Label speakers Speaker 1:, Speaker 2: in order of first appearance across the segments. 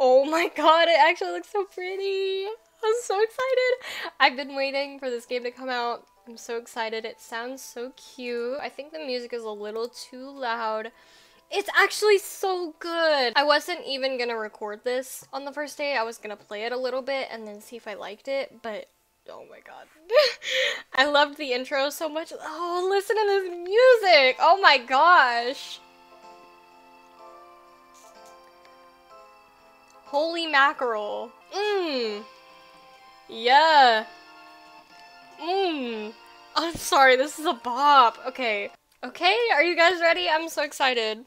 Speaker 1: Oh my god, it actually looks so pretty. I'm so excited. I've been waiting for this game to come out. I'm so excited. It sounds so cute. I think the music is a little too loud. It's actually so good. I wasn't even gonna record this on the first day. I was gonna play it a little bit and then see if I liked it, but oh my god. I loved the intro so much. Oh, listen to this music. Oh my gosh. Holy mackerel. Mmm. Yeah. Mmm. I'm sorry, this is a bop. Okay. Okay, are you guys ready? I'm so excited.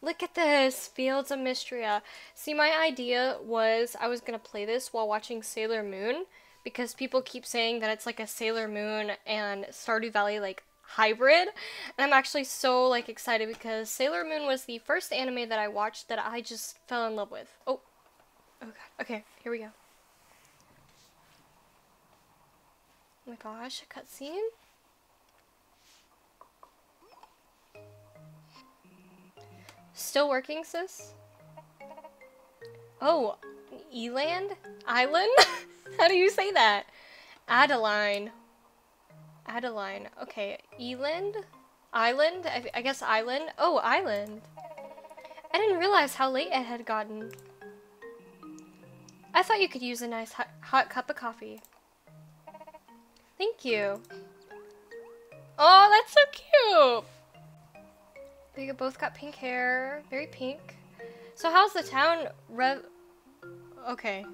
Speaker 1: Look at this, Fields of Mistria. See, my idea was I was gonna play this while watching Sailor Moon because people keep saying that it's like a Sailor Moon and Stardew Valley like hybrid. And I'm actually so like excited because Sailor Moon was the first anime that I watched that I just fell in love with. Oh, oh god. Okay, here we go. Oh my gosh, a cutscene? Still working, sis? Oh, Eiland? Island? How do you say that? Adeline. Adeline. Okay, Eiland? Island? I, I guess island? Oh, island. I didn't realize how late it had gotten. I thought you could use a nice hot, hot cup of coffee. Thank you. Oh, that's so cute! They both got pink hair. Very pink. So how's the town rev- Okay.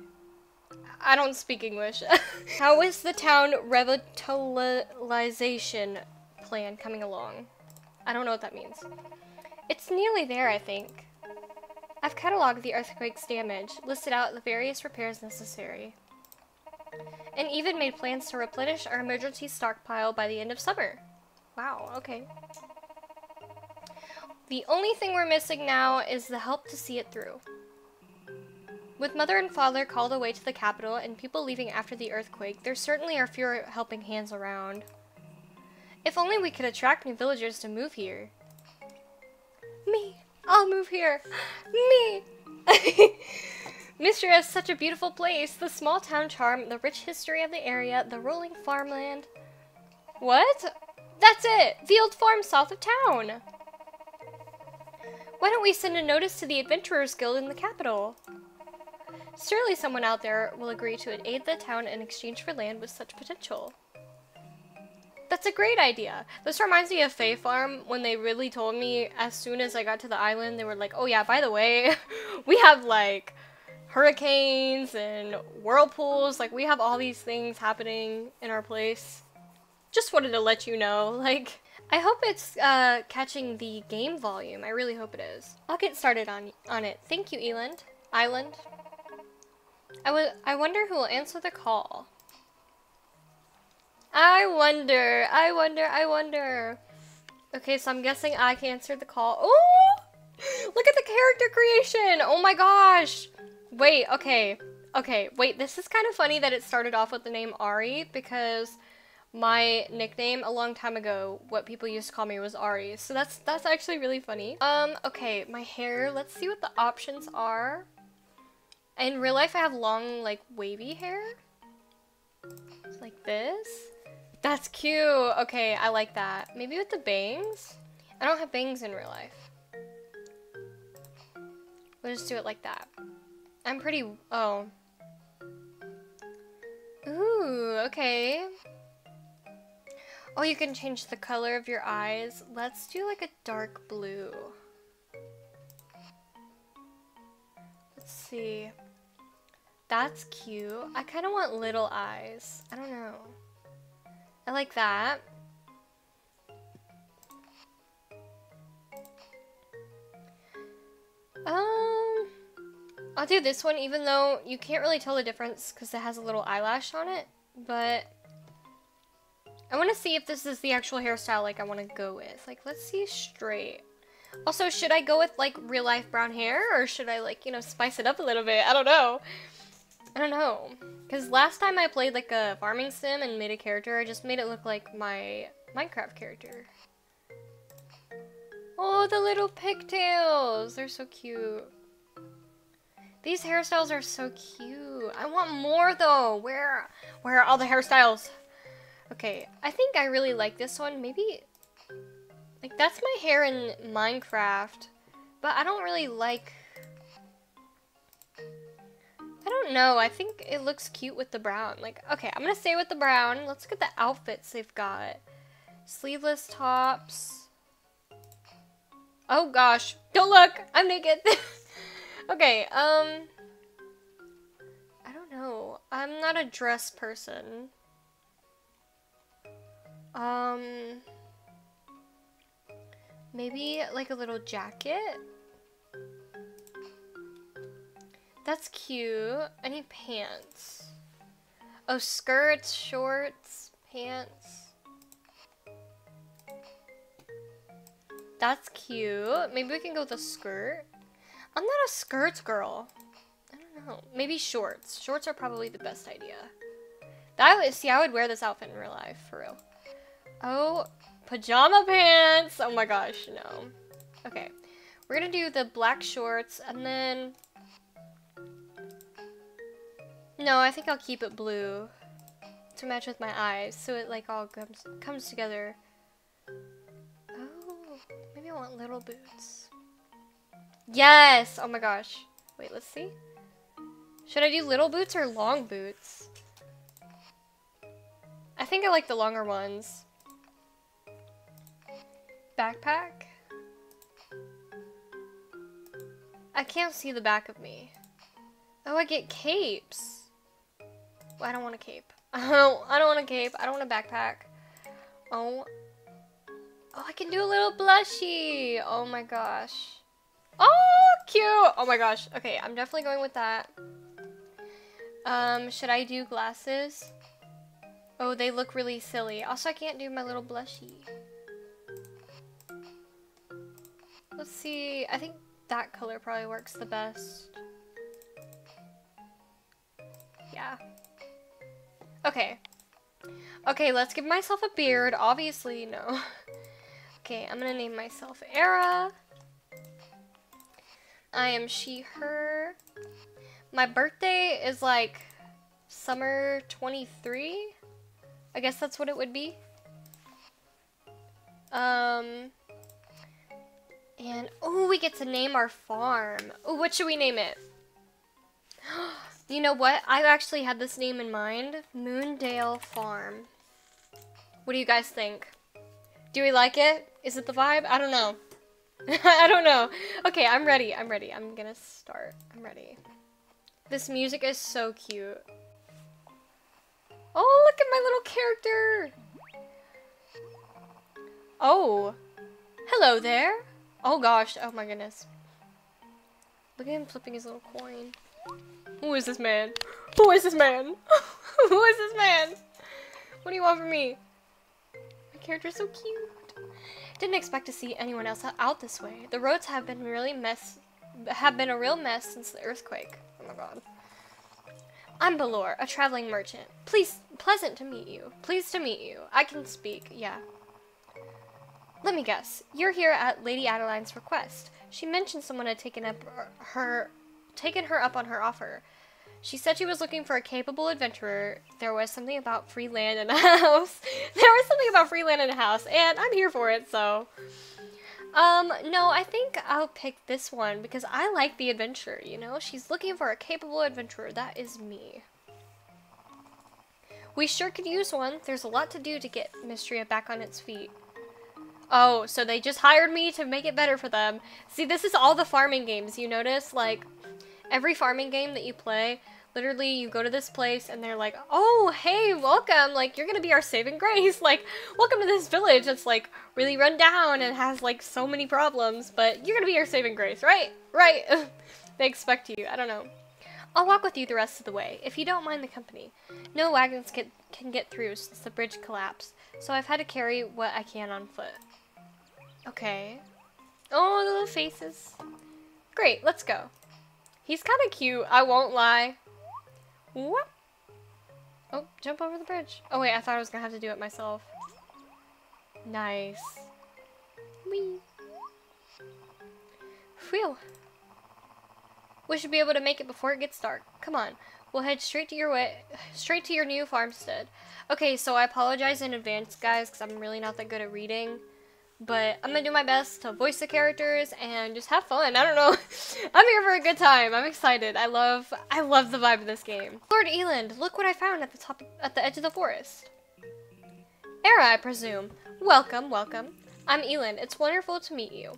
Speaker 1: I don't speak English. How is the town revitalization plan coming along? I don't know what that means. It's nearly there, I think. I've cataloged the earthquake's damage, listed out the various repairs necessary, and even made plans to replenish our emergency stockpile by the end of summer. Wow, okay. The only thing we're missing now is the help to see it through. With mother and father called away to the capital and people leaving after the earthquake, there certainly are fewer helping hands around. If only we could attract new villagers to move here. Me! I'll move here! Me! Mistria is such a beautiful place. The small town charm, the rich history of the area, the rolling farmland. What? That's it! The old farm south of town! Why don't we send a notice to the Adventurers Guild in the capital? Surely someone out there will agree to aid the town in exchange for land with such potential. That's a great idea. This reminds me of Fae Farm when they really told me as soon as I got to the island, they were like, oh yeah, by the way, we have like hurricanes and whirlpools. Like we have all these things happening in our place. Just wanted to let you know. Like, I hope it's uh, catching the game volume. I really hope it is. I'll get started on on it. Thank you, Eiland. Island. I. I wonder who will answer the call. I wonder. I wonder. I wonder. Okay, so I'm guessing I can answer the call. Oh! Look at the character creation! Oh my gosh! Wait, okay. Okay, wait, this is kind of funny that it started off with the name Ari because my nickname a long time ago, what people used to call me was Ari. So that's that's actually really funny. Um, okay, my hair, let's see what the options are. In real life, I have long, like, wavy hair. like this. That's cute. Okay, I like that. Maybe with the bangs? I don't have bangs in real life. We'll just do it like that. I'm pretty... Oh. Ooh, okay. Oh, you can change the color of your eyes. Let's do like a dark blue. Let's see. That's cute. I kind of want little eyes. I don't know. I like that. Um, I'll do this one even though you can't really tell the difference because it has a little eyelash on it, but I want to see if this is the actual hairstyle like I want to go with. Like, let's see straight. Also, should I go with like real life brown hair or should I like, you know, spice it up a little bit? I don't know. I don't know. Because last time I played like a farming sim and made a character, I just made it look like my Minecraft character. Oh, the little pigtails! They're so cute. These hairstyles are so cute. I want more though. Where where are all the hairstyles? Okay, I think I really like this one. Maybe like that's my hair in Minecraft. But I don't really like don't know. I think it looks cute with the brown. Like, okay, I'm gonna stay with the brown. Let's look at the outfits they've got. Sleeveless tops. Oh gosh. Don't look! I'm naked! okay, um... I don't know. I'm not a dress person. Um... Maybe like a little jacket? That's cute. I need pants. Oh, skirts, shorts, pants. That's cute. Maybe we can go with a skirt. I'm not a skirts girl. I don't know. Maybe shorts. Shorts are probably the best idea. That would, see, I would wear this outfit in real life, for real. Oh, pajama pants. Oh my gosh, no. Okay, we're gonna do the black shorts and then no, I think I'll keep it blue to match with my eyes, so it like all comes comes together. Oh, maybe I want little boots. Yes! Oh my gosh. Wait, let's see. Should I do little boots or long boots? I think I like the longer ones. Backpack? I can't see the back of me. Oh, I get capes. I don't want a cape. I don't, I don't want a cape. I don't want a backpack. Oh. Oh, I can do a little blushy. Oh my gosh. Oh, cute. Oh my gosh. Okay, I'm definitely going with that. Um, should I do glasses? Oh, they look really silly. Also, I can't do my little blushy. Let's see. I think that color probably works the best. Yeah. Okay. Okay, let's give myself a beard. Obviously, no. okay, I'm gonna name myself Era. I am she, her. My birthday is like summer 23. I guess that's what it would be. Um, and, oh, we get to name our farm. Oh, what should we name it? You know what? I actually had this name in mind. Moondale Farm. What do you guys think? Do we like it? Is it the vibe? I don't know. I don't know. Okay, I'm ready. I'm ready. I'm gonna start. I'm ready. This music is so cute. Oh, look at my little character! Oh. Hello there. Oh gosh. Oh my goodness. Look at him flipping his little coin. Who is this man? Who is this man? Who is this man? What do you want from me? My character's so cute. Didn't expect to see anyone else out this way. The roads have been really mess have been a real mess since the earthquake. Oh my god. I'm Balor, a traveling merchant. Please, pleasant to meet you. Pleased to meet you. I can speak, yeah. Let me guess. You're here at Lady Adeline's request. She mentioned someone had taken up her taken her up on her offer. She said she was looking for a capable adventurer. There was something about free land in a house. there was something about free land in a house, and I'm here for it, so. Um, no, I think I'll pick this one because I like the adventure, you know? She's looking for a capable adventurer. That is me. We sure could use one. There's a lot to do to get Mistria back on its feet. Oh, so they just hired me to make it better for them. See, this is all the farming games, you notice? Like, every farming game that you play, literally you go to this place and they're like, oh, hey, welcome. Like, you're going to be our saving grace. Like, welcome to this village that's like really run down and has like so many problems, but you're going to be our saving grace, right? Right. they expect you. I don't know. I'll walk with you the rest of the way, if you don't mind the company. No wagons can, can get through since the bridge collapsed, so I've had to carry what I can on foot. Okay. Oh, the little faces. Great, let's go. He's kind of cute, I won't lie. What? Oh, jump over the bridge. Oh wait, I thought I was gonna have to do it myself. Nice. Whee. Phew. We should be able to make it before it gets dark. Come on. We'll head straight to your way, straight to your new farmstead. Okay, so I apologize in advance, guys, because I'm really not that good at reading. But I'm gonna do my best to voice the characters and just have fun. I don't know. I'm here for a good time. I'm excited. I love, I love the vibe of this game. Lord Eiland, look what I found at the top, at the edge of the forest. Era, I presume. Welcome, welcome. I'm Eiland. It's wonderful to meet you.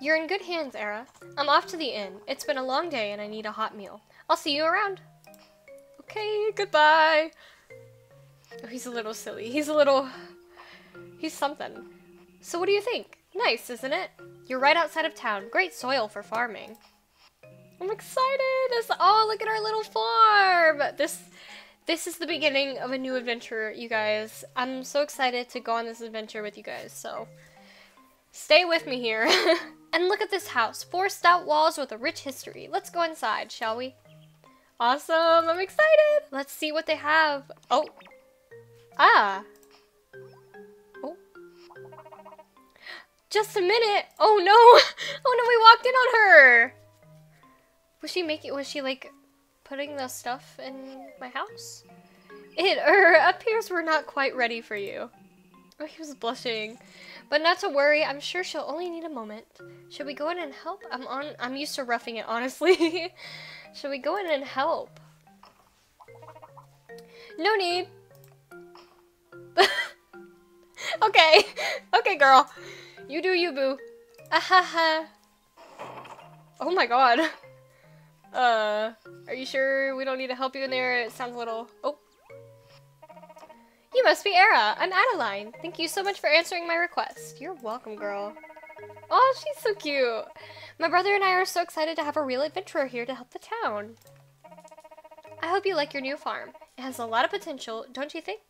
Speaker 1: You're in good hands, Era. I'm off to the inn. It's been a long day and I need a hot meal. I'll see you around. Okay, goodbye. Oh, he's a little silly. He's a little... He's something. So what do you think? Nice, isn't it? You're right outside of town. Great soil for farming. I'm excited! It's, oh, look at our little farm! This this is the beginning of a new adventure, you guys. I'm so excited to go on this adventure with you guys, so stay with me here. and look at this house. Four stout walls with a rich history. Let's go inside, shall we? Awesome! I'm excited! Let's see what they have. Oh. Ah. Just a minute! Oh no! Oh no, we walked in on her! Was she making- was she like putting the stuff in my house? It er, appears we're not quite ready for you. Oh, he was blushing. But not to worry, I'm sure she'll only need a moment. Should we go in and help? I'm on- I'm used to roughing it, honestly. Should we go in and help? No need. okay. Okay, girl. You do you, boo. Ahaha. oh my god. Uh, are you sure we don't need to help you in there? It sounds a little... Oh. You must be Era. I'm Adeline. Thank you so much for answering my request. You're welcome, girl. Oh, she's so cute. My brother and I are so excited to have a real adventurer here to help the town. I hope you like your new farm. It has a lot of potential, don't you think?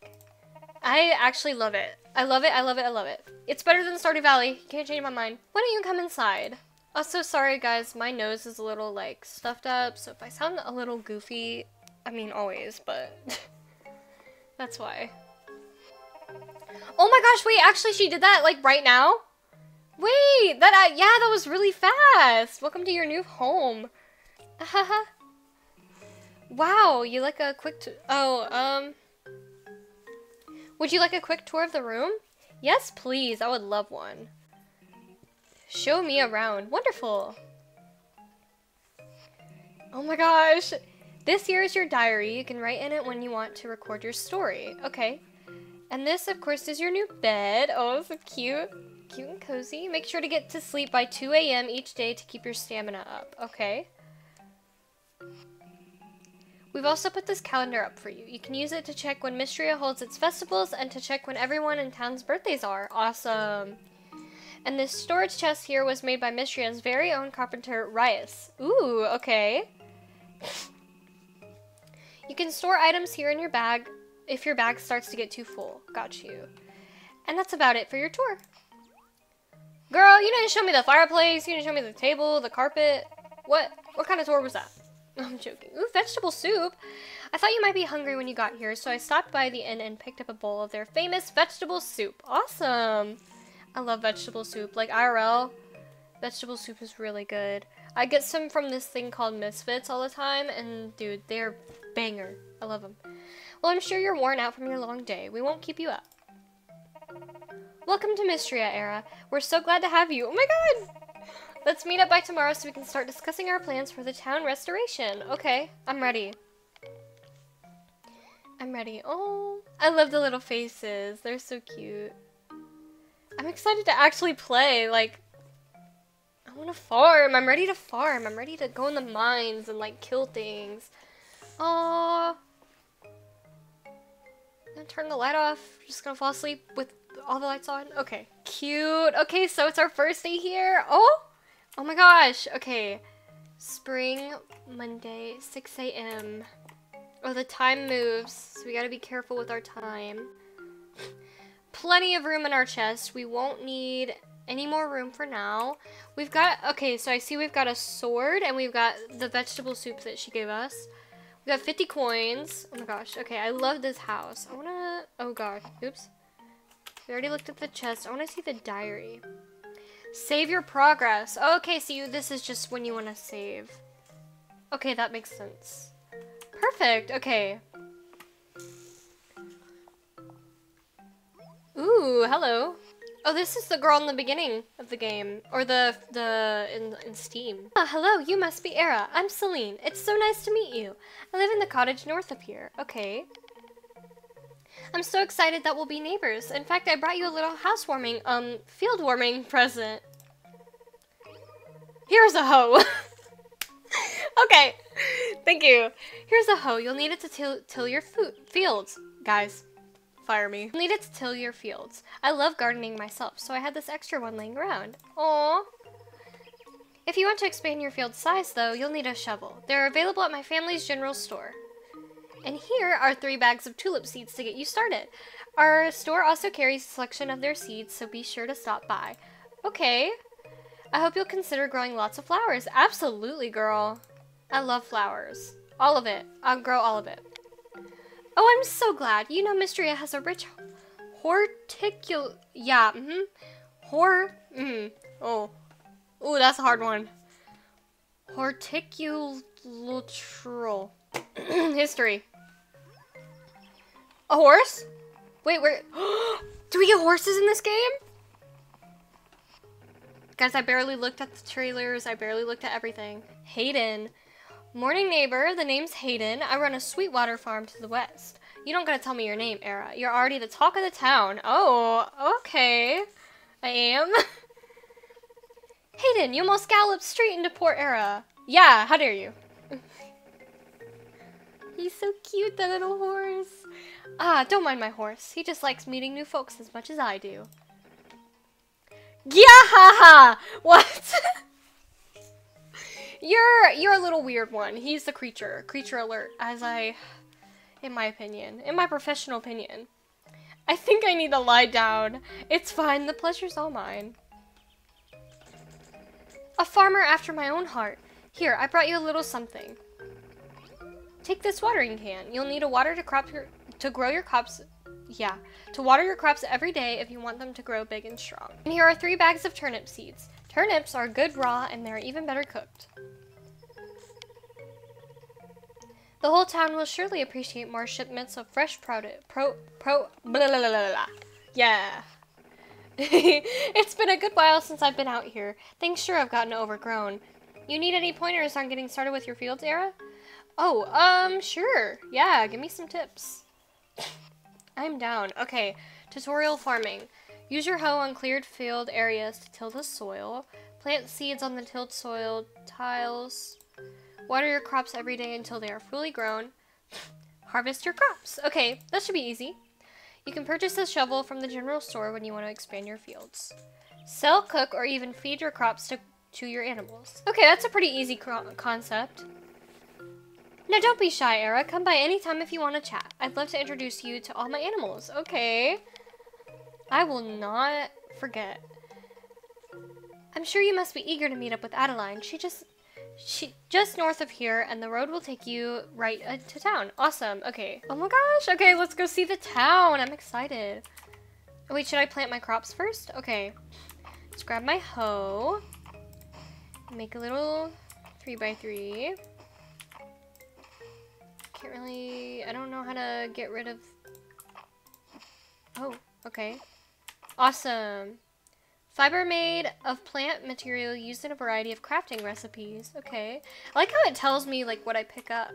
Speaker 1: I actually love it. I love it, I love it, I love it. It's better than Stardew Valley. Can't change my mind. Why don't you come inside? Also, sorry guys, my nose is a little like stuffed up, so if I sound a little goofy, I mean always, but that's why. Oh my gosh, wait, actually she did that like right now? Wait, that, uh, yeah, that was really fast. Welcome to your new home. wow, you like a quick, oh, um, would you like a quick tour of the room? Yes, please, I would love one. Show me around. Wonderful. Oh my gosh. This here is your diary. You can write in it when you want to record your story. Okay. And this, of course, is your new bed. Oh, so cute. Cute and cozy. Make sure to get to sleep by 2 a.m. each day to keep your stamina up. Okay. We've also put this calendar up for you. You can use it to check when Mistria holds its festivals and to check when everyone in town's birthdays are. Awesome. And this storage chest here was made by Mistria's very own carpenter, Ryis. Ooh, okay. you can store items here in your bag if your bag starts to get too full. Got you. And that's about it for your tour. Girl, you didn't show me the fireplace. You didn't show me the table, the carpet. What? What kind of tour was that? I'm joking. Ooh, vegetable soup. I thought you might be hungry when you got here, so I stopped by the inn and picked up a bowl of their famous vegetable soup. Awesome. I love vegetable soup. Like IRL, vegetable soup is really good. I get some from this thing called Misfits all the time, and dude, they're banger. I love them. Well, I'm sure you're worn out from your long day. We won't keep you up. Welcome to Mistria Era. We're so glad to have you. Oh my god! Let's meet up by tomorrow so we can start discussing our plans for the town restoration. Okay, I'm ready. I'm ready. Oh, I love the little faces. They're so cute. I'm excited to actually play. Like, I want to farm. I'm ready to farm. I'm ready to go in the mines and like kill things. Oh, gonna turn the light off. Just gonna fall asleep with all the lights on. Okay, cute. Okay, so it's our first day here. Oh, oh my gosh. Okay, spring Monday, 6 a.m. Oh, the time moves, so we gotta be careful with our time. Plenty of room in our chest. We won't need any more room for now. We've got, okay, so I see we've got a sword and we've got the vegetable soup that she gave us. We got 50 coins. Oh my gosh. Okay, I love this house. I wanna, oh gosh, oops. We already looked at the chest. I wanna see the diary. Save your progress. Okay, so you, this is just when you want to save. Okay, that makes sense. Perfect. Okay. Ooh, hello. Oh, this is the girl in the beginning of the game, or the the in in Steam. Ah, hello. You must be Era. I'm Celine. It's so nice to meet you. I live in the cottage north of here. Okay. I'm so excited that we'll be neighbors. In fact, I brought you a little housewarming, um, field warming present. Here's a hoe. okay, thank you. Here's a hoe. You'll need it to till, till your fields. Guys, fire me. You'll need it to till your fields. I love gardening myself, so I had this extra one laying around. Aww. If you want to expand your field size, though, you'll need a shovel. They're available at my family's general store. And here are three bags of tulip seeds to get you started. Our store also carries a selection of their seeds, so be sure to stop by. Okay. I hope you'll consider growing lots of flowers. Absolutely, girl. I love flowers. All of it. I'll grow all of it. Oh, I'm so glad. You know Mistria has a rich horticul... Yeah, mm-hmm. Hor... Mm. Oh. Ooh, that's a hard one. Horticultural history. A horse? Wait, where? Do we get horses in this game? Guys, I barely looked at the trailers. I barely looked at everything. Hayden. Morning neighbor, the name's Hayden. I run a Sweetwater farm to the west. You don't gotta tell me your name, Era. You're already the talk of the town. Oh, okay. I am. Hayden, you almost galloped straight into poor Era. Yeah, how dare you? He's so cute, the little horse. Ah, don't mind my horse. He just likes meeting new folks as much as I do. Yeah, ha, ha. What? you're you're a little weird one. He's the creature. Creature alert, as I, in my opinion, in my professional opinion. I think I need to lie down. It's fine. The pleasure's all mine. A farmer after my own heart. Here, I brought you a little something. Take this watering can. You'll need a water to crop your to grow your crops, yeah, to water your crops every day if you want them to grow big and strong. And here are three bags of turnip seeds. Turnips are good raw and they're even better cooked. The whole town will surely appreciate more shipments of fresh produce. Pro, pro, blah, blah, blah, blah. Yeah. it's been a good while since I've been out here. Things sure have gotten overgrown. You need any pointers on getting started with your fields, Era? Oh, um, sure. Yeah, give me some tips. I'm down. Okay, tutorial farming. Use your hoe on cleared field areas to till the soil. Plant seeds on the tilled soil tiles. Water your crops every day until they are fully grown. Harvest your crops. Okay, that should be easy. You can purchase a shovel from the general store when you want to expand your fields. Sell, cook, or even feed your crops to, to your animals. Okay, that's a pretty easy concept. Now don't be shy, Era. Come by anytime if you want to chat. I'd love to introduce you to all my animals. Okay. I will not forget. I'm sure you must be eager to meet up with Adeline. She just she just north of here and the road will take you right uh, to town. Awesome. Okay. Oh my gosh. Okay, let's go see the town. I'm excited. wait, should I plant my crops first? Okay. Let's grab my hoe. Make a little three by three. Can't really... I don't know how to get rid of... Oh, okay. Awesome. Fiber made of plant material used in a variety of crafting recipes. Okay. I like how it tells me like what I pick up.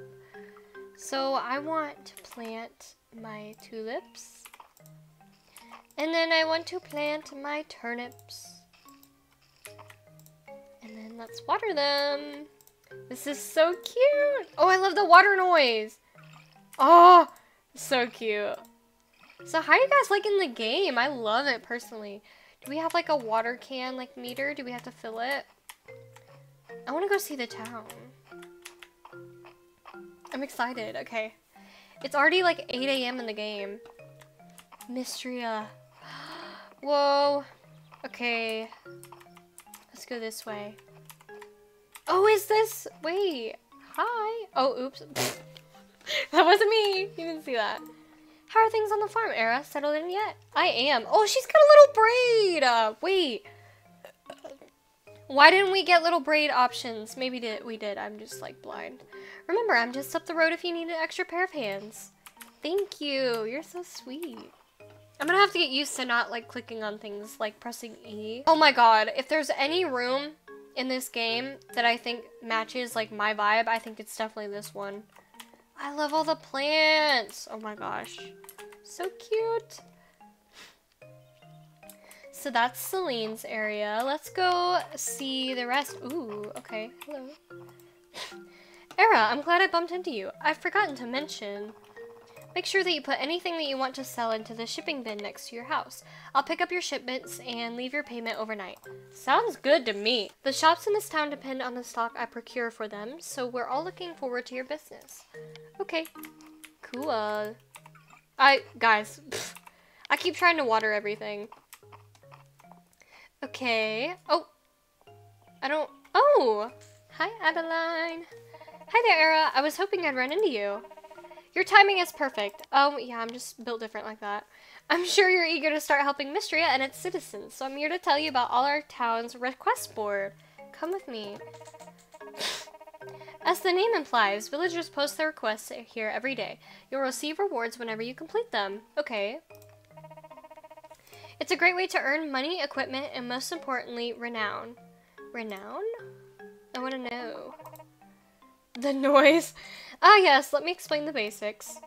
Speaker 1: So I want to plant my tulips. And then I want to plant my turnips. And then let's water them. This is so cute. Oh, I love the water noise. Oh, so cute. So how are you guys liking the game? I love it personally. Do we have like a water can like meter? Do we have to fill it? I want to go see the town. I'm excited. Okay. It's already like 8 a.m. in the game. Mistria. Uh, whoa. Okay. Let's go this way. Oh, is this? Wait. Hi. Oh, oops. that wasn't me. You didn't see that. How are things on the farm, Era? Settled in yet? I am. Oh, she's got a little braid. Uh, wait. Why didn't we get little braid options? Maybe did we did. I'm just like blind. Remember, I'm just up the road if you need an extra pair of hands. Thank you. You're so sweet. I'm gonna have to get used to not like clicking on things like pressing E. Oh my god, if there's any room in this game that I think matches like my vibe, I think it's definitely this one. I love all the plants. Oh my gosh. So cute. So that's Celine's area. Let's go see the rest. Ooh, okay. Hello. Era, I'm glad I bumped into you. I've forgotten to mention. Make sure that you put anything that you want to sell into the shipping bin next to your house. I'll pick up your shipments and leave your payment overnight. Sounds good to me. The shops in this town depend on the stock I procure for them, so we're all looking forward to your business. Okay, cool. I, guys, pff, I keep trying to water everything. Okay. Oh, I don't, oh, hi Adeline. Hi there, Era. I was hoping I'd run into you. Your timing is perfect. Oh, yeah, I'm just built different like that. I'm sure you're eager to start helping Mistria and its citizens, so I'm here to tell you about all our town's request board. Come with me. As the name implies, villagers post their requests here every day. You'll receive rewards whenever you complete them. Okay. It's a great way to earn money, equipment, and most importantly, renown. Renown? I want to know. The noise. Ah yes, let me explain the basics.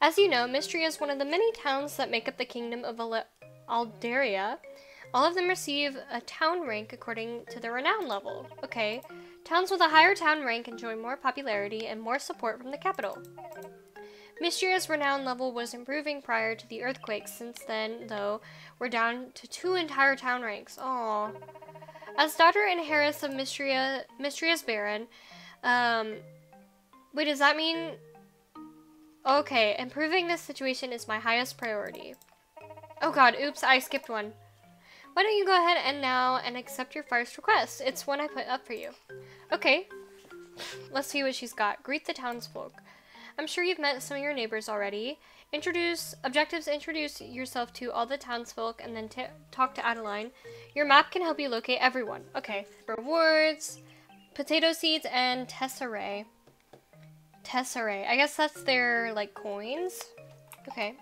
Speaker 1: As you know, Mistria is one of the many towns that make up the kingdom of Al Aldaria. All of them receive a town rank according to their renown level. Okay, towns with a higher town rank enjoy more popularity and more support from the capital. Mistria's renown level was improving prior to the earthquake. Since then, though, we're down to two entire town ranks. Aww. As daughter and heiress of Mistria, Mistria's Baron, um, Wait, does that mean... Okay, improving this situation is my highest priority. Oh god, oops, I skipped one. Why don't you go ahead and now and accept your first request? It's one I put up for you. Okay, let's see what she's got. Greet the townsfolk. I'm sure you've met some of your neighbors already. Introduce objectives. Introduce yourself to all the townsfolk, and then talk to Adeline. Your map can help you locate everyone. Okay. Rewards, potato seeds, and tesserae. Tesserae. I guess that's their, like, coins. Okay.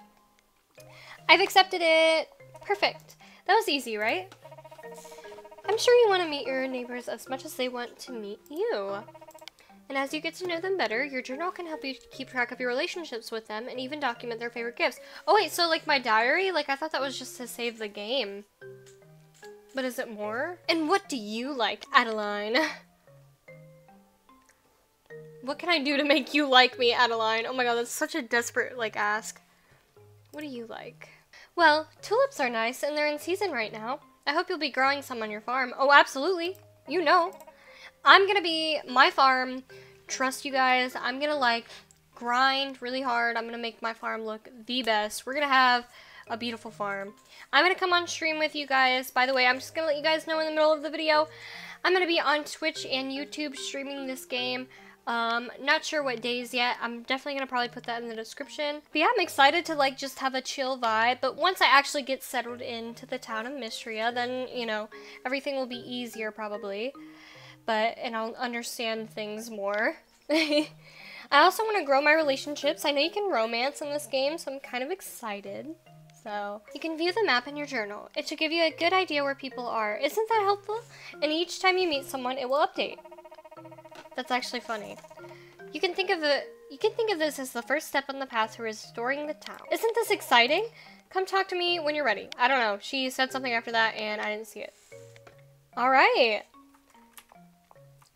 Speaker 1: I've accepted it. Perfect. That was easy, right? I'm sure you want to meet your neighbors as much as they want to meet you. And as you get to know them better, your journal can help you keep track of your relationships with them and even document their favorite gifts. Oh wait, so like my diary? Like I thought that was just to save the game. But is it more? And what do you like, Adeline? What can I do to make you like me, Adeline? Oh my god, that's such a desperate, like, ask. What do you like? Well, tulips are nice, and they're in season right now. I hope you'll be growing some on your farm. Oh, absolutely. You know. I'm gonna be, my farm, trust you guys, I'm gonna, like, grind really hard. I'm gonna make my farm look the best. We're gonna have a beautiful farm. I'm gonna come on stream with you guys. By the way, I'm just gonna let you guys know in the middle of the video, I'm gonna be on Twitch and YouTube streaming this game. Um, not sure what days yet. I'm definitely going to probably put that in the description. But yeah, I'm excited to like just have a chill vibe. But once I actually get settled into the town of Mistria, then, you know, everything will be easier probably. But, and I'll understand things more. I also want to grow my relationships. I know you can romance in this game, so I'm kind of excited. So, you can view the map in your journal. It should give you a good idea where people are. Isn't that helpful? And each time you meet someone, it will update. That's actually funny. You can think of it you can think of this as the first step on the path to restoring the town. Isn't this exciting? Come talk to me when you're ready. I don't know. She said something after that and I didn't see it. Alright.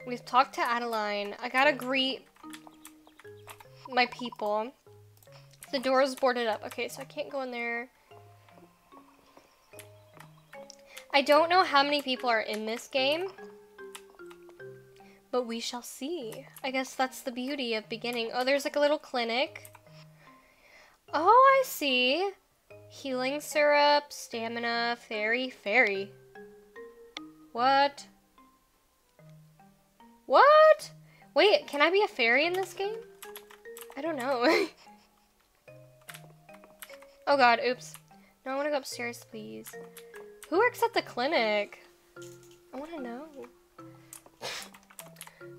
Speaker 1: We've talked to Adeline. I gotta greet my people. The door is boarded up. Okay, so I can't go in there. I don't know how many people are in this game. But we shall see. I guess that's the beauty of beginning. Oh, there's like a little clinic. Oh, I see. Healing syrup, stamina, fairy, fairy. What? What? Wait, can I be a fairy in this game? I don't know. oh god, oops. No, I want to go upstairs, please. Who works at the clinic? I want to know.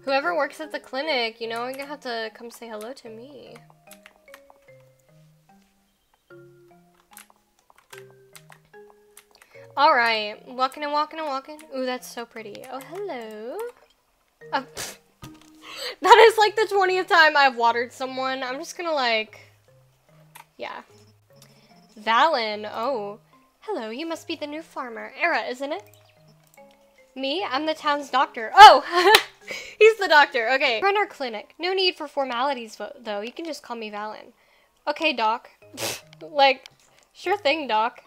Speaker 1: Whoever works at the clinic, you know, you're gonna have to come say hello to me. Alright, walking and walking and walking. Ooh, that's so pretty. Oh, hello. Uh, that is like the 20th time I've watered someone. I'm just gonna like, yeah. Valen, oh. Hello, you must be the new farmer. Era, isn't it? Me? I'm the town's doctor. Oh! He's the doctor. Okay. Run our clinic. No need for formalities, though. You can just call me Valen. Okay, doc. like, sure thing, doc.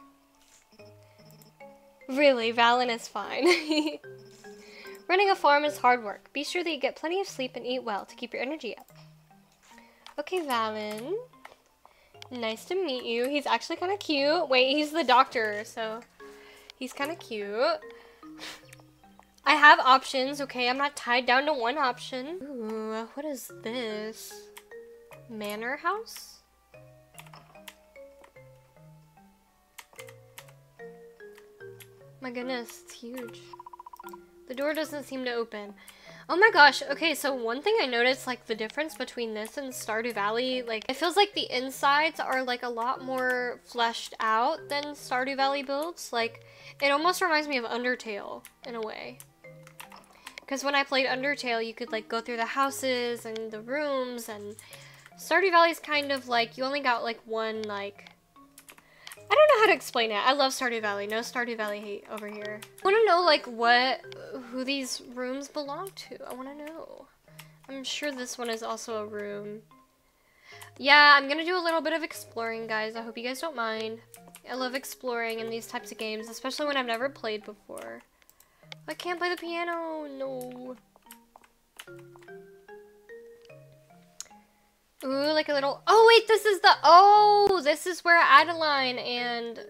Speaker 1: Really, Valen is fine. Running a farm is hard work. Be sure that you get plenty of sleep and eat well to keep your energy up. Okay, Valen. Nice to meet you. He's actually kind of cute. Wait, he's the doctor, so he's kind of cute. I have options, okay? I'm not tied down to one option. Ooh, what is this? Manor house? My goodness, it's huge. The door doesn't seem to open. Oh my gosh, okay, so one thing I noticed, like, the difference between this and Stardew Valley, like, it feels like the insides are, like, a lot more fleshed out than Stardew Valley builds. Like, it almost reminds me of Undertale, in a way. Because when I played Undertale, you could, like, go through the houses and the rooms, and Stardew Valley's kind of, like, you only got, like, one, like, I don't know how to explain it. I love Stardew Valley. No Stardew Valley hate over here. I want to know like what, who these rooms belong to. I want to know. I'm sure this one is also a room. Yeah, I'm going to do a little bit of exploring, guys. I hope you guys don't mind. I love exploring in these types of games, especially when I've never played before. I can't play the piano. No. Ooh, like a little... Oh, wait, this is the... Oh, this is where Adeline and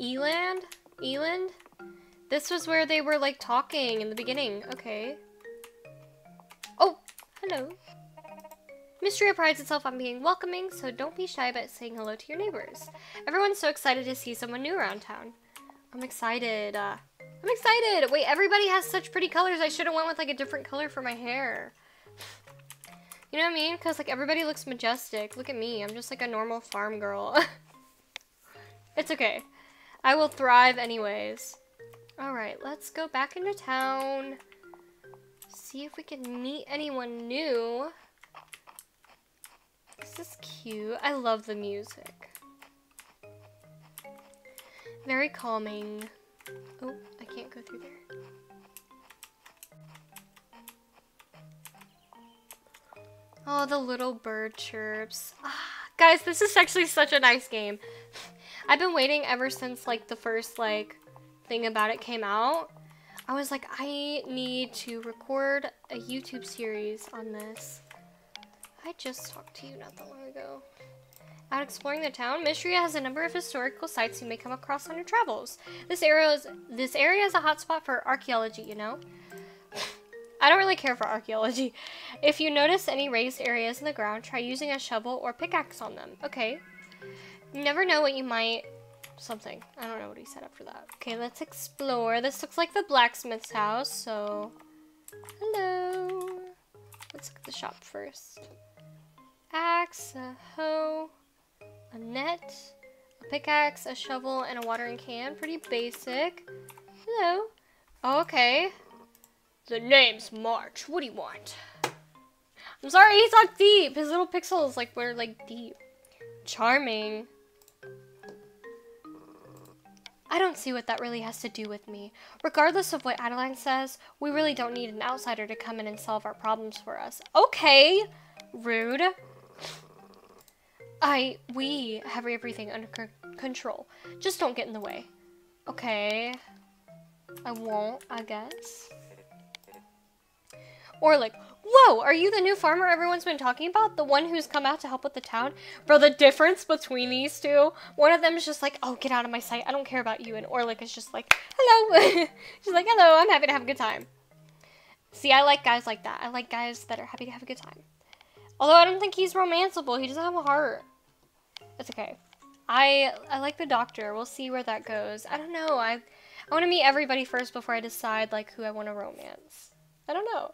Speaker 1: Eiland? Eiland? This was where they were, like, talking in the beginning. Okay. Oh, hello. Mistria prides itself on being welcoming, so don't be shy about saying hello to your neighbors. Everyone's so excited to see someone new around town. I'm excited. Uh, I'm excited. Wait, everybody has such pretty colors. I should have went with, like, a different color for my hair. You know what I mean? Because, like, everybody looks majestic. Look at me. I'm just, like, a normal farm girl. it's okay. I will thrive anyways. Alright, let's go back into town. See if we can meet anyone new. This is cute. I love the music. Very calming. Oh, I can't go through there. Oh, the little bird chirps. Ah, guys, this is actually such a nice game. I've been waiting ever since like the first like thing about it came out. I was like, I need to record a YouTube series on this. I just talked to you not that long ago. Out exploring the town, Mistria has a number of historical sites you may come across on your travels. This area is this area is a hotspot for archaeology, you know. I don't really care for archaeology. If you notice any raised areas in the ground, try using a shovel or pickaxe on them. Okay. Never know what you might... Something. I don't know what he said after that. Okay, let's explore. This looks like the blacksmith's house, so... Hello. Let's look at the shop first. Axe, a hoe, a net, a pickaxe, a shovel, and a watering can. Pretty basic. Hello. Oh, okay. The name's March. What do you want? I'm sorry, he's not deep. His little pixels like were like deep. Charming. I don't see what that really has to do with me. Regardless of what Adeline says, we really don't need an outsider to come in and solve our problems for us. Okay, rude. I, we have everything under control. Just don't get in the way. Okay. I won't, I guess. Or like, whoa, are you the new farmer everyone's been talking about? The one who's come out to help with the town? Bro, the difference between these two, one of them is just like, oh, get out of my sight. I don't care about you. And Olric is just like, hello. She's like, hello, I'm happy to have a good time. See, I like guys like that. I like guys that are happy to have a good time. Although I don't think he's romanceable. He doesn't have a heart. It's okay. I I like the doctor. We'll see where that goes. I don't know. I I want to meet everybody first before I decide like who I want to romance. I don't know.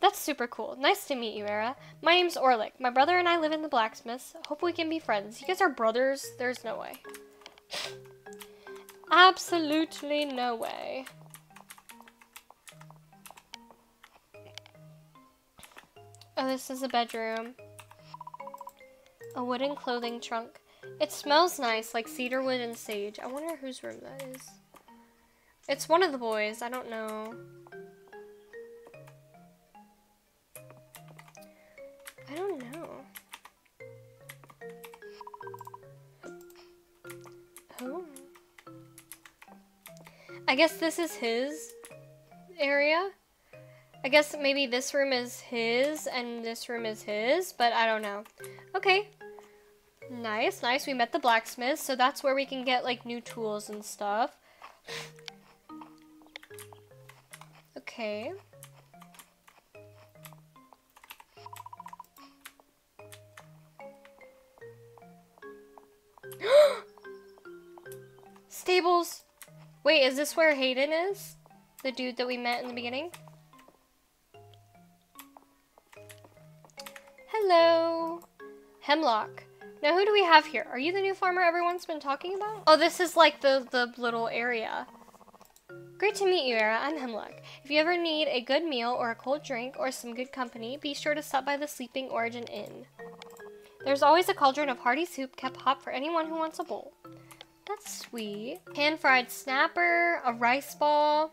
Speaker 1: That's super cool. Nice to meet you, Era. My name's Olric. My brother and I live in the blacksmiths. Hope we can be friends. You guys are brothers? There's no way. Absolutely no way. Oh, this is a bedroom. A wooden clothing trunk. It smells nice, like cedarwood and sage. I wonder whose room that is. It's one of the boys. I don't know. I don't know. Oh. I guess this is his area. I guess maybe this room is his and this room is his, but I don't know. Okay. Nice, nice. We met the blacksmith, so that's where we can get like new tools and stuff. Okay. Stables. Wait, is this where Hayden is? The dude that we met in the beginning? Hello. Hemlock. Now who do we have here? Are you the new farmer everyone's been talking about? Oh, this is like the, the little area. Great to meet you, Era. I'm Hemlock. If you ever need a good meal or a cold drink or some good company, be sure to stop by the Sleeping Origin Inn. There's always a cauldron of hearty soup kept hot for anyone who wants a bowl. That's sweet. Pan-fried snapper, a rice ball,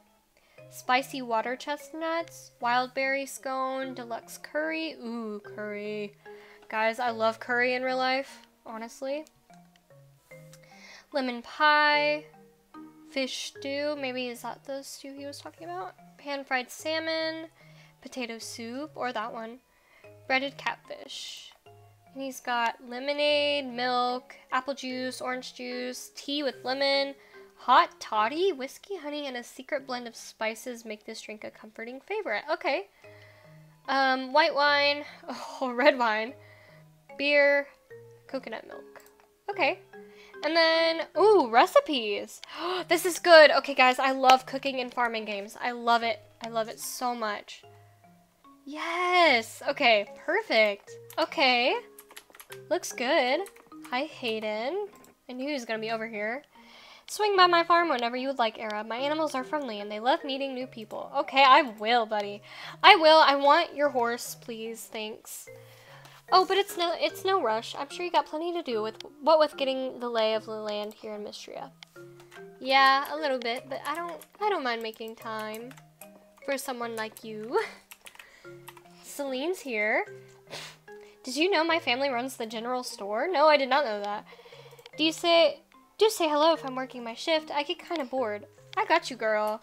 Speaker 1: spicy water chestnuts, wild berry scone, deluxe curry. Ooh, curry. Guys, I love curry in real life, honestly. Lemon pie, fish stew. Maybe is that the stew he was talking about? Pan-fried salmon, potato soup, or that one. Breaded catfish. And he's got lemonade, milk, apple juice, orange juice, tea with lemon, hot toddy, whiskey, honey, and a secret blend of spices make this drink a comforting favorite. Okay. Um, white wine, oh, red wine, beer, coconut milk. Okay. And then, ooh, recipes. this is good. Okay, guys, I love cooking and farming games. I love it. I love it so much. Yes. Okay, perfect. Okay. Looks good. Hi, Hayden. I knew he was going to be over here. Swing by my farm whenever you would like, Era. My animals are friendly and they love meeting new people. Okay, I will, buddy. I will. I want your horse, please. Thanks. Oh, but it's no it's no rush. I'm sure you got plenty to do with what with getting the lay of the land here in Mistria. Yeah, a little bit, but I don't I don't mind making time for someone like you. Celine's here. Did you know my family runs the general store? No, I did not know that. Do you say, do say hello if I'm working my shift. I get kind of bored. I got you, girl.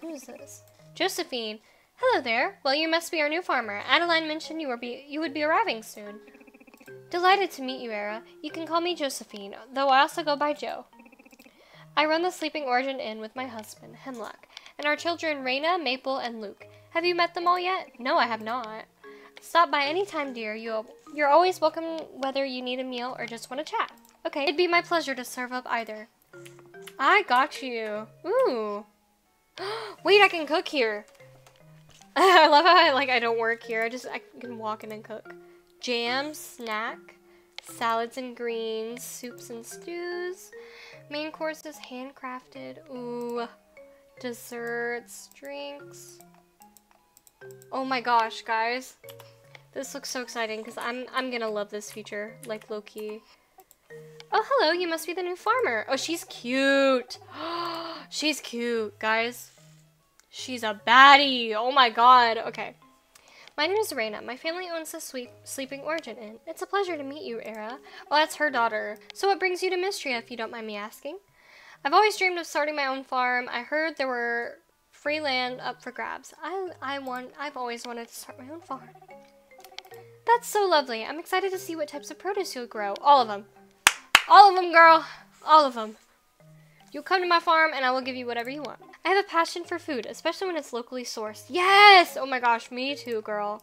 Speaker 1: Who is this? Josephine. Hello there. Well, you must be our new farmer. Adeline mentioned you, were be you would be arriving soon. Delighted to meet you, Era. You can call me Josephine, though I also go by Joe. I run the Sleeping Origin Inn with my husband, Hemlock, and our children, Reina, Maple, and Luke. Have you met them all yet? No, I have not. Stop by any time, dear. You, you're always welcome whether you need a meal or just want to chat. Okay, it'd be my pleasure to serve up either. I got you. Ooh. Wait, I can cook here. I love how I, like, I don't work here. I just, I can walk in and cook. Jam, snack, salads and greens, soups and stews. Main course is handcrafted. Ooh. Desserts, drinks. Oh my gosh, guys. This looks so exciting because I'm I'm gonna love this feature, like Loki. Oh, hello, you must be the new farmer. Oh, she's cute. she's cute, guys. She's a baddie. Oh my god. Okay. My name is Reina. My family owns the sweet Sleeping Origin Inn. It's a pleasure to meet you, Era. Well, that's her daughter. So what brings you to Mistria, if you don't mind me asking? I've always dreamed of starting my own farm. I heard there were free land up for grabs. I, I want, I've always wanted to start my own farm. That's so lovely. I'm excited to see what types of produce you'll grow. All of them. All of them, girl. All of them. You'll come to my farm and I will give you whatever you want. I have a passion for food, especially when it's locally sourced. Yes! Oh my gosh, me too, girl.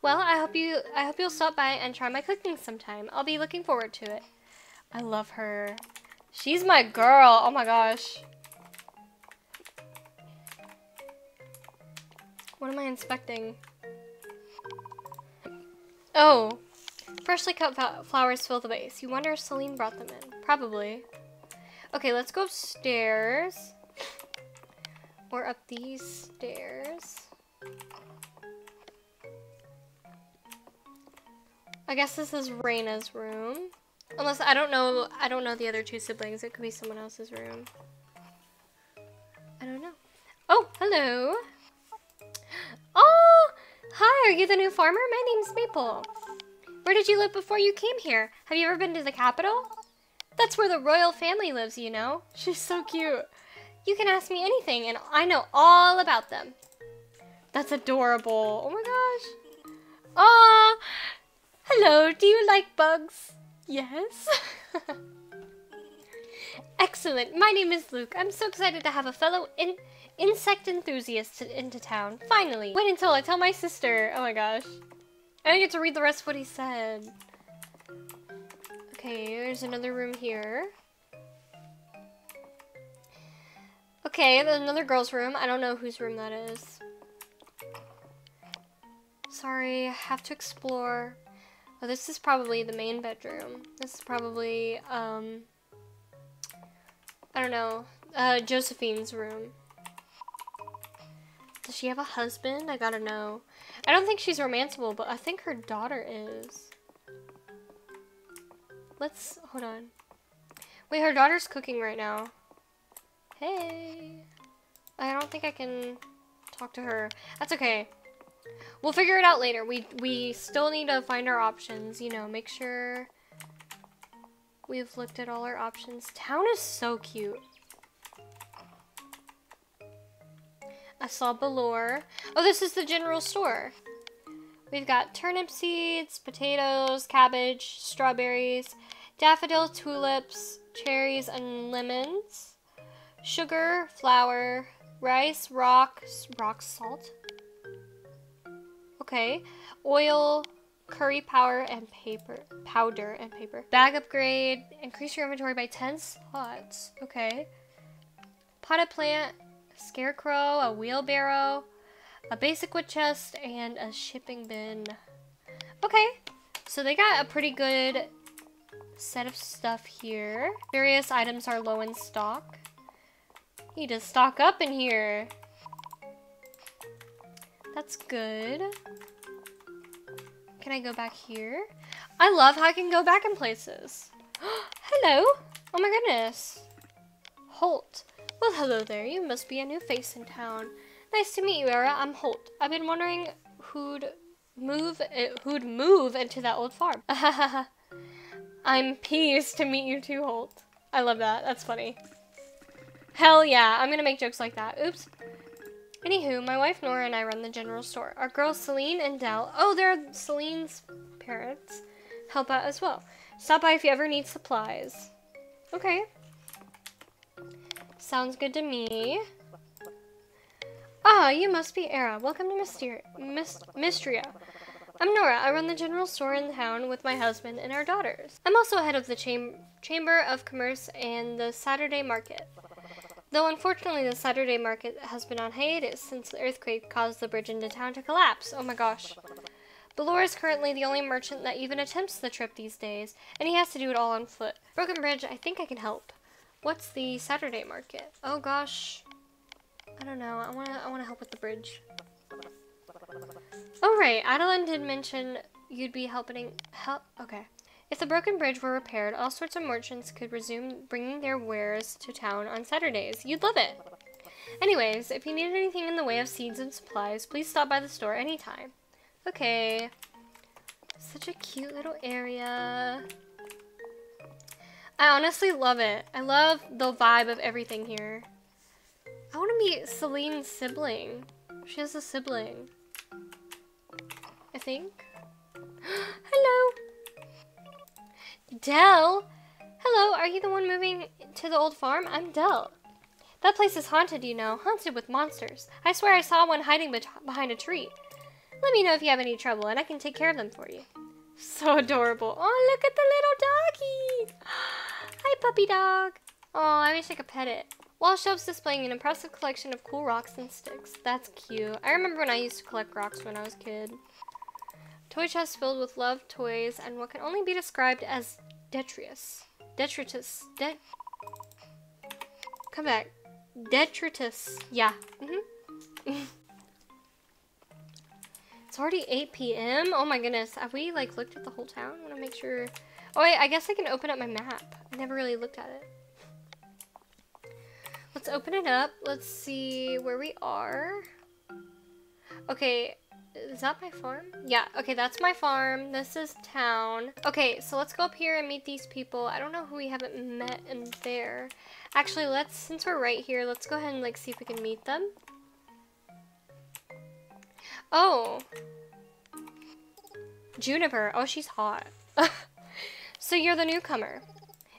Speaker 1: Well, I hope you I hope you'll stop by and try my cooking sometime. I'll be looking forward to it. I love her. She's my girl. Oh my gosh. What am I inspecting? Oh, freshly cut flowers fill the vase. You wonder if Celine brought them in. Probably. Okay, let's go upstairs. Or up these stairs. I guess this is Reina's room. Unless I don't know I don't know the other two siblings. It could be someone else's room. I don't know. Oh, hello. Oh, hi, are you the new farmer? My name's Maple. Where did you live before you came here? Have you ever been to the capital? That's where the royal family lives, you know. She's so cute. You can ask me anything and I know all about them. That's adorable. Oh my gosh. Oh, hello. Do you like bugs? Yes. Excellent. My name is Luke. I'm so excited to have a fellow in insect enthusiast into town. Finally. Wait until I tell my sister. Oh my gosh. I didn't get to read the rest of what he said. Okay, there's another room here. Okay, there's another girl's room. I don't know whose room that is. Sorry, I have to explore. Oh, this is probably the main bedroom. This is probably, um, I don't know, uh, Josephine's room. Does she have a husband? I gotta know. I don't think she's romanceable, but I think her daughter is. Let's, hold on. Wait, her daughter's cooking right now. Hey. I don't think I can talk to her. That's okay. We'll figure it out later. We we still need to find our options, you know, make sure we've looked at all our options. Town is so cute. I saw Balor. Oh, this is the general store. We've got turnip seeds, potatoes, cabbage, strawberries, daffodil, tulips, cherries, and lemons, sugar, flour, rice, rock, rock salt, Okay. Oil, curry powder, and paper. Powder and paper. Bag upgrade. Increase your inventory by 10 slots. Okay. Potted plant, scarecrow, a wheelbarrow, a basic wood chest, and a shipping bin. Okay. So they got a pretty good set of stuff here. Various items are low in stock. Need to stock up in here. That's good. Can I go back here? I love how I can go back in places. hello. Oh my goodness. Holt. Well, hello there. You must be a new face in town. Nice to meet you, Era. I'm Holt. I've been wondering who'd move uh, who'd move into that old farm. I'm pleased to meet you too, Holt. I love that. That's funny. Hell yeah. I'm gonna make jokes like that. Oops. Anywho, my wife Nora and I run the general store. Our girls Celine and Dell, oh, they're Celine's parents, help out as well. Stop by if you ever need supplies. Okay. Sounds good to me. Ah, you must be Era. Welcome to Myster Myst Mistria. I'm Nora. I run the general store in town with my husband and our daughters. I'm also head of the cham Chamber of Commerce and the Saturday Market. Though unfortunately the Saturday market has been on hiatus since the earthquake caused the bridge into town to collapse. Oh my gosh. Balor is currently the only merchant that even attempts the trip these days, and he has to do it all on foot. Broken Bridge, I think I can help. What's the Saturday market? Oh gosh. I don't know. I wanna I wanna help with the bridge. Oh right, Adeline did mention you'd be helping help okay. If the broken bridge were repaired, all sorts of merchants could resume bringing their wares to town on Saturdays. You'd love it. Anyways, if you need anything in the way of seeds and supplies, please stop by the store anytime. Okay. Such a cute little area. I honestly love it. I love the vibe of everything here. I want to meet Celine's sibling. She has a sibling. I think. Hello. Dell? Hello, are you the one moving to the old farm? I'm Dell. That place is haunted, you know. Haunted with monsters. I swear I saw one hiding be behind a tree. Let me know if you have any trouble, and I can take care of them for you. So adorable. Oh, look at the little doggy. Hi, puppy dog. Oh, I wish I could pet it. Wall shelves displaying an impressive collection of cool rocks and sticks. That's cute. I remember when I used to collect rocks when I was a kid. Toy chest filled with loved toys and what can only be described as detritus. Detritus. Det. Come back. Detritus. Yeah. Mm hmm it's already 8 p.m. Oh my goodness. Have we like looked at the whole town? I want to make sure. Oh wait, I guess I can open up my map. I never really looked at it. Let's open it up. Let's see where we are. Okay, is that my farm? Yeah, okay, that's my farm. This is town. Okay, so let's go up here and meet these people. I don't know who we haven't met in there. Actually, let's, since we're right here, let's go ahead and like see if we can meet them. Oh. Juniper. Oh, she's hot. so you're the newcomer.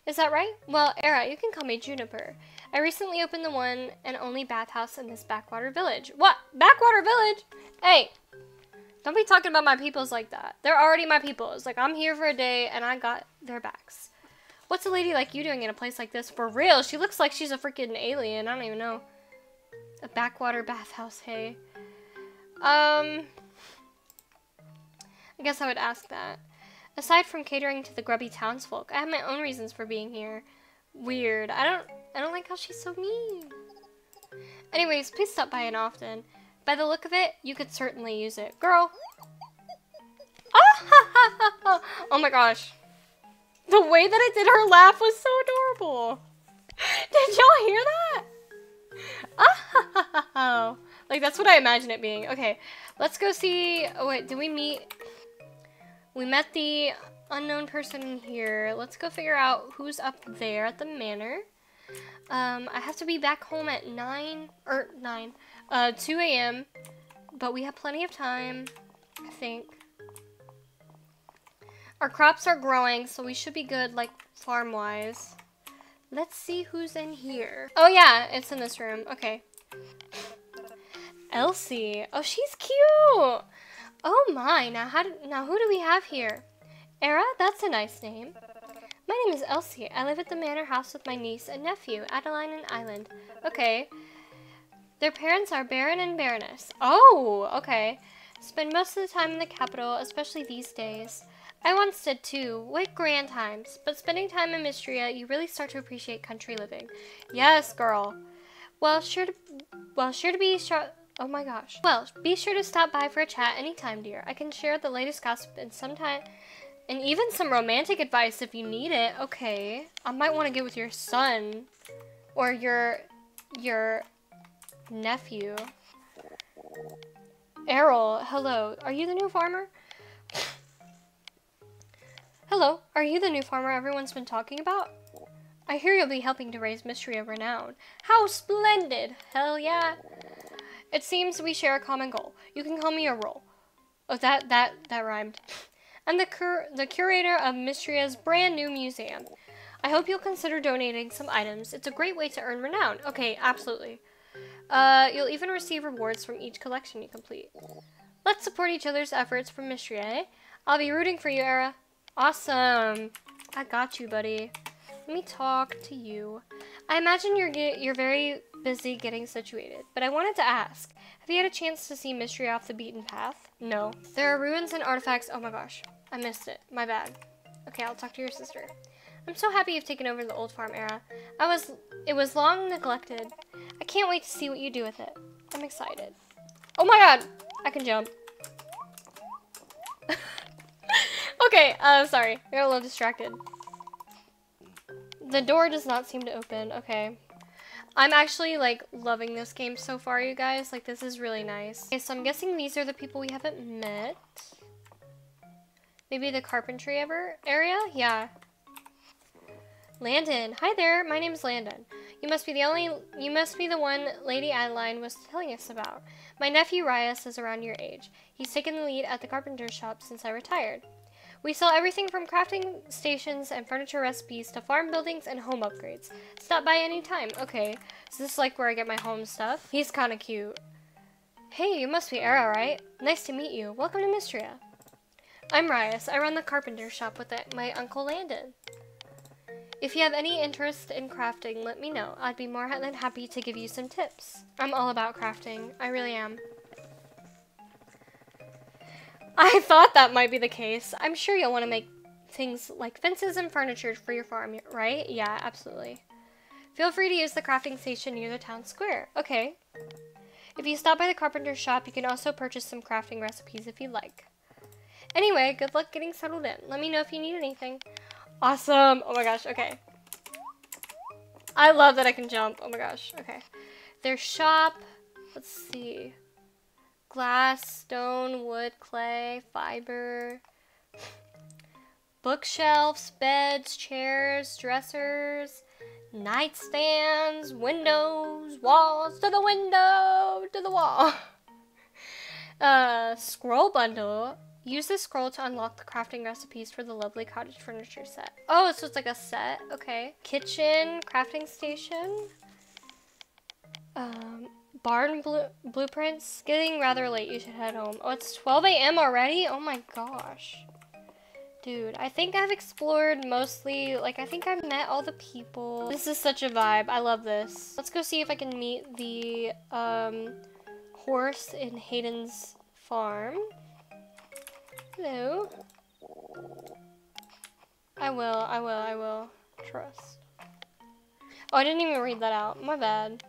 Speaker 1: Is that right? Well, Era, you can call me Juniper. I recently opened the one and only bathhouse in this backwater village. What? Backwater village? Hey, don't be talking about my peoples like that. They're already my peoples. Like, I'm here for a day and I got their backs. What's a lady like you doing in a place like this? For real, she looks like she's a freaking alien. I don't even know. A backwater bathhouse, hey. Um, I guess I would ask that. Aside from catering to the grubby townsfolk, I have my own reasons for being here. Weird. I don't I don't like how she's so mean. Anyways, please stop by and often. By the look of it, you could certainly use it. Girl! Ah, oh my gosh. The way that I did her laugh was so adorable. Did y'all hear that? Ah, like that's what I imagine it being. Okay, let's go see. Oh wait, did we meet? We met the unknown person in here. Let's go figure out who's up there at the manor. Um, I have to be back home at 9, or 9, uh, 2 a.m., but we have plenty of time, I think. Our crops are growing, so we should be good, like, farm-wise. Let's see who's in here. Oh, yeah, it's in this room. Okay. Elsie. Oh, she's cute. Oh, my. Now, how do, now who do we have here? Era? That's a nice name. My name is Elsie. I live at the manor house with my niece and nephew, Adeline and Eiland. Okay. Their parents are Baron and Baroness. Oh, okay. Spend most of the time in the capital, especially these days. I once did too. What grand times. But spending time in Mistria, you really start to appreciate country living. Yes, girl. Well, sure to, well, sure to be. Oh my gosh. Well, be sure to stop by for a chat anytime, dear. I can share the latest gossip and sometime and even some romantic advice if you need it. Okay. I might want to get with your son. Or your... Your... Nephew. Errol, hello. Are you the new farmer? hello. Are you the new farmer everyone's been talking about? I hear you'll be helping to raise Mystery of renown. How splendid! Hell yeah. It seems we share a common goal. You can call me Errol. Oh, that, that, that rhymed and the, cur the curator of Mistria's brand new museum. I hope you'll consider donating some items. It's a great way to earn renown. Okay, absolutely. Uh, you'll even receive rewards from each collection you complete. Let's support each other's efforts from Mistria, eh? I'll be rooting for you, Era. Awesome. I got you, buddy. Let me talk to you. I imagine you're you're very busy getting situated, but I wanted to ask, have you had a chance to see Mistria off the beaten path? No. There are ruins and artifacts. Oh my gosh. I missed it. My bad. Okay, I'll talk to your sister. I'm so happy you've taken over the old farm era. I was, it was long neglected. I can't wait to see what you do with it. I'm excited. Oh my god! I can jump. okay, uh, sorry. I got a little distracted. The door does not seem to open. Okay. I'm actually, like, loving this game so far, you guys. Like, this is really nice. Okay, so I'm guessing these are the people we haven't met. Maybe the carpentry ever area? Yeah. Landen. Hi there, my name's Landen. You must be the only you must be the one Lady Adeline was telling us about. My nephew Ryis is around your age. He's taken the lead at the carpenter shop since I retired. We sell everything from crafting stations and furniture recipes to farm buildings and home upgrades. Stop by anytime. Okay, so this is like where I get my home stuff. He's kind of cute. Hey, you must be Era, right? Nice to meet you. Welcome to Mistria. I'm Ryis. I run the carpenter shop with my uncle Landen. If you have any interest in crafting, let me know. I'd be more than happy to give you some tips. I'm all about crafting. I really am. I thought that might be the case. I'm sure you'll want to make things like fences and furniture for your farm, right? Yeah, absolutely. Feel free to use the crafting station near the town square. Okay. If you stop by the carpenter's shop, you can also purchase some crafting recipes if you'd like. Anyway, good luck getting settled in. Let me know if you need anything. Awesome. Oh my gosh, okay. I love that I can jump. Oh my gosh, okay. Their shop, let's see. Glass, stone, wood, clay, fiber, bookshelves, beds, chairs, dressers, nightstands, windows, walls, to the window, to the wall. uh, scroll bundle. Use this scroll to unlock the crafting recipes for the lovely cottage furniture set. Oh, so it's like a set. Okay. Kitchen, crafting station. Um, barn blueprints. Getting rather late. You should head home. Oh, it's 12 a.m. already? Oh my gosh. Dude, I think I've explored mostly, like, I think I've met all the people. This is such a vibe. I love this. Let's go see if I can meet the, um, horse in Hayden's farm. Hello. I will, I will, I will. Trust. Oh, I didn't even read that out. My bad.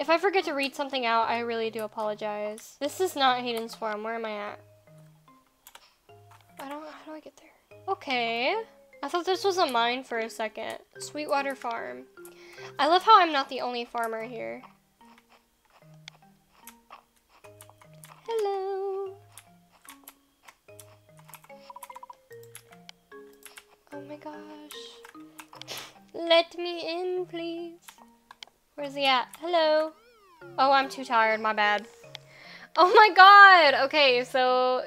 Speaker 1: If I forget to read something out, I really do apologize. This is not Hayden's farm. Where am I at? I don't, how do I get there? Okay. I thought this was a mine for a second. Sweetwater Farm. I love how I'm not the only farmer here. Hello. Oh my gosh. Let me in, please. Where's he at? Hello. Oh, I'm too tired. My bad. Oh my god. Okay, so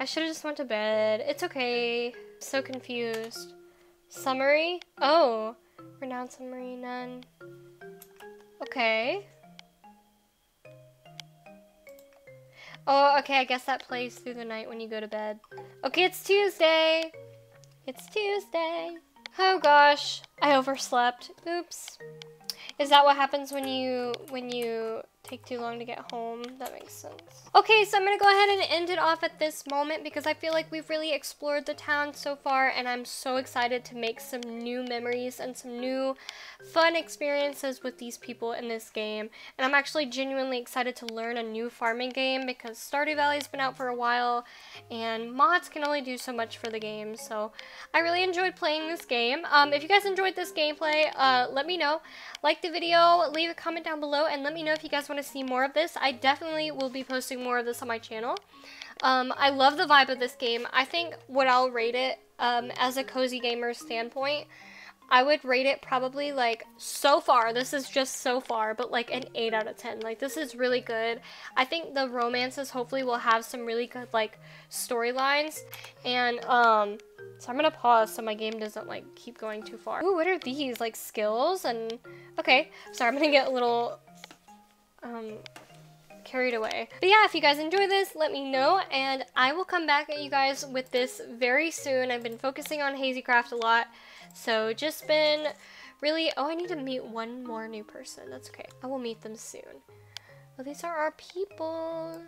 Speaker 1: I should have just went to bed. It's okay. so confused. Summary? Oh. Renowned summary, none. Okay. Oh, okay, I guess that plays through the night when you go to bed. Okay, it's Tuesday. It's Tuesday. Oh gosh, I overslept. Oops. Is that what happens when you when you take too long to get home. That makes sense. Okay, so I'm gonna go ahead and end it off at this moment because I feel like we've really explored the town so far and I'm so excited to make some new memories and some new fun experiences with these people in this game. And I'm actually genuinely excited to learn a new farming game because Stardew Valley's been out for a while and mods can only do so much for the game. So I really enjoyed playing this game. Um, if you guys enjoyed this gameplay, uh, let me know. Like the video, leave a comment down below, and let me know if you guys want to see more of this. I definitely will be posting more of this on my channel. Um, I love the vibe of this game. I think what I'll rate it um, as a cozy gamer standpoint, I would rate it probably like so far, this is just so far, but like an 8 out of 10. Like this is really good. I think the romances hopefully will have some really good like storylines and um so I'm gonna pause so my game doesn't like keep going too far. Ooh, what are these? Like skills and okay. Sorry, I'm gonna get a little um carried away. But yeah, if you guys enjoy this, let me know, and I will come back at you guys with this very soon. I've been focusing on Hazycraft a lot, so just been really, oh, I need to meet one more new person. That's okay. I will meet them soon. Well, these are our people.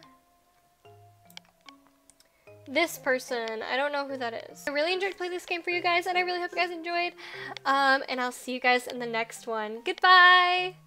Speaker 1: This person, I don't know who that is. I really enjoyed playing this game for you guys, and I really hope you guys enjoyed. Um, and I'll see you guys in the next one. Goodbye!